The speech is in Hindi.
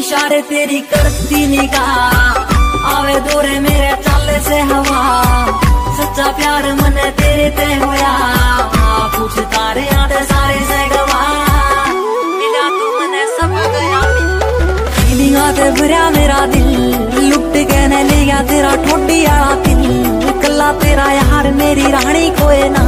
इशारे तेरी करती निगाह। आवे दौरे मेरे चाले से हवा। सच्चा प्यार मन तेरे ते होया। कुछ तारे आते सारे से गवा मिला तू मने सब गया। फीलिंगा ते भरया मेरा दिल। लुट के न लिया तेरा ठोडी आला दिल कला तेरा यार मेरी रानी कोई ना।